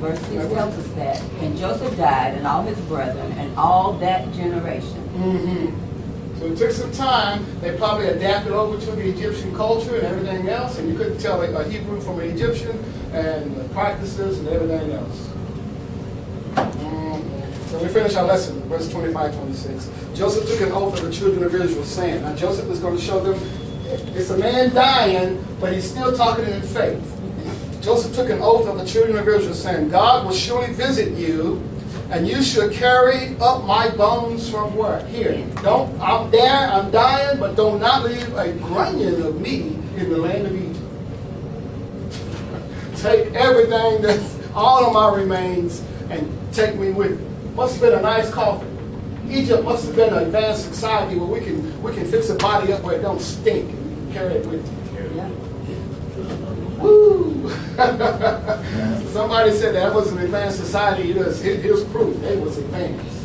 verse six tells us that, and Joseph died, and all his brethren, and all that generation. hmm So it took some time. They probably adapted over to the Egyptian culture and everything else, and you couldn't tell a, Hebrew from an Egyptian and the practices and everything else. Mhm. So we finish our lesson, verse 25, 26. Joseph took an oath of the children of Israel, saying, Now Joseph is going to show them it's a man dying, but he's still talking in faith. Joseph took an oath of the children of Israel, saying, God will surely visit you, and you shall carry up my bones from where? Here. Don't, I'm there, I'm dying, but do not leave a grunion of me in the land of Egypt. Take everything that's all of my remains and take me with you. Must have been a nice coffin. Egypt must have been an advanced society where we can we can fix a body up where it don't stink and carry it with you. Yeah. Woo! Somebody said that was an advanced society. It was, here- here's proof. They was advanced.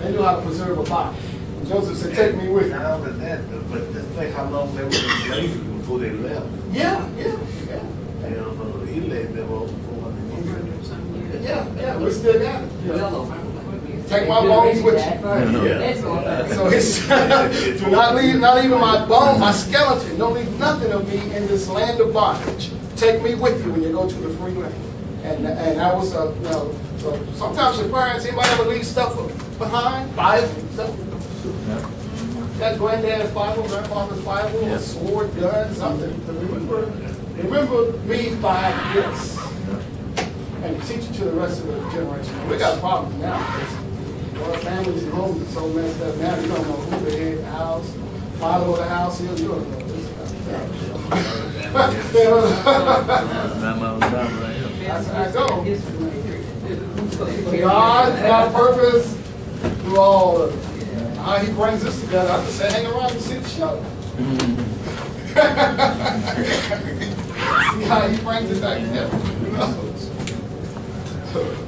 They knew how to preserve a body. Joseph said, take me with you. Not only that, but the thing how long they were in slavery before they left. Yeah, yeah, yeah. You know, he laid them over four hundred years. Yeah, yeah, we still got it. Well. Take my bones with you. Yeah. Let's go first. So he said, do not leave, not even my bone, my skeleton, don't leave nothing of me in this land of bondage. Take me with you when you go to the free land. And, and that was, uh, you know, so sometimes your parents, anybody ever leave stuff behind, Bible, stuff? Got granddad's Bible, grandfather's Bible, a sword, gun, something. Remember, remember me by this. And teach it to the rest of the generation. We got problems now. Our families and homes are so messed up now, you don't know who the head house, father of the house is, you don't know this stuff. That's how I go. God, God purpose, through all of it. How he brings us together, I just say, hang around and see the show. See how he brings it back together?